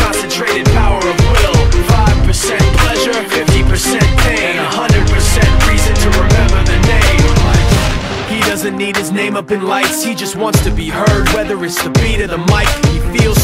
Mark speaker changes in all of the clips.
Speaker 1: concentrated power of will, 5% pleasure, 50% pain, and 100% reason to remember the name. He doesn't need his name up in lights, he just wants to be heard, whether it's the beat of the mic. He feels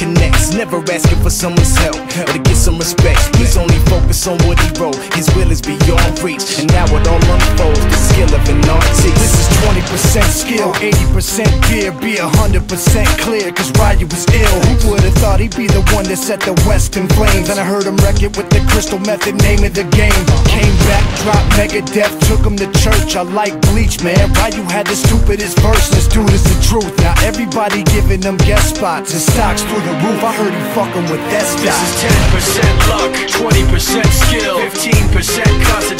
Speaker 2: connects, never asking for someone's help or to get some respect. He's only focused on what he wrote, his will is beyond reach, and now it all unfolds. The skill of an artist.
Speaker 3: This is 20% skill, 80% fear, be 100% clear, cause Ryu was ill. Who would've thought he'd be the one that set the West in flames? And I heard him wreck it with the crystal method, name of the game. Came back, dropped Megadeth, took him to church. I like Bleach, man. Ryu had the stupidest verse, dude is the truth. Now everybody giving them guest spots and stocks through the roof. I heard he fucking with that
Speaker 1: This is 10% luck, 20% skill, 15% concentrated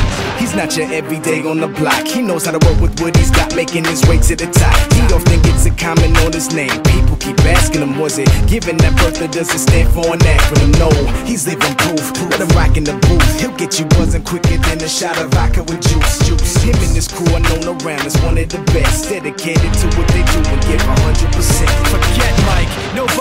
Speaker 2: He's not your everyday on the block. He knows how to work with what he's got, making his way to the top. He often gets a comment on his name. People keep asking him, was it given that birth or does it stand for an acronym? No, he's living proof. Let him rock in the booth. He'll get you buzzing quicker than a shot of vodka with juice. Juice. Him and his crew are known around as one of the best. Dedicated to what they do and give 100%.
Speaker 1: Forget Mike,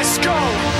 Speaker 4: Let's go.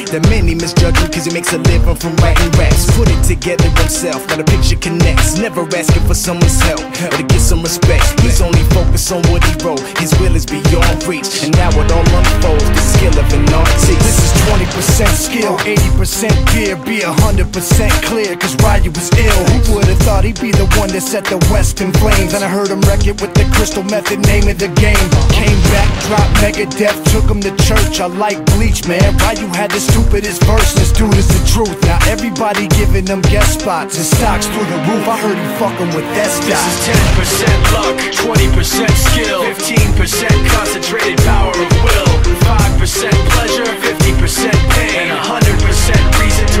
Speaker 2: that many misjudge him cause he makes a living from writing raps. Put it together himself. Now the picture connects, never asking for someone's help or to get some respect. He's only focused on what he wrote. His will is beyond reach, and now it all unfolds. The skill of an artist.
Speaker 3: This is 20% skill, 80% gear, be 100% clear, cause Ryu was ill. Who would've thought that set the West in flames? And I heard him wreck it with the crystal method, name of the game. Came back, dropped Megadeth, took him to church. I like Bleach, man. Ryu had the stupidest verse, this dude is the truth. Now everybody giving them guest spots and stocks through the roof. I heard he fucking with that
Speaker 1: This is 10% luck, 20% skill, 15% concentrated power of will, 5% pleasure, 50% pain, and 100% reason to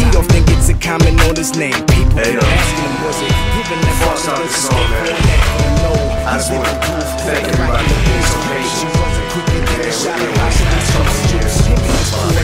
Speaker 2: Often gets a comment on his name. People
Speaker 5: Hey, yo.
Speaker 2: asking him, was it given that
Speaker 5: I start this song, man,
Speaker 2: No,
Speaker 5: I just wanna thank everybody for being so patient. Yeah, really watching this couple years.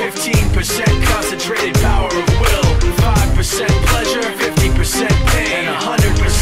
Speaker 1: 15% concentrated power of will. 5% pleasure, 50% pain, and 100%.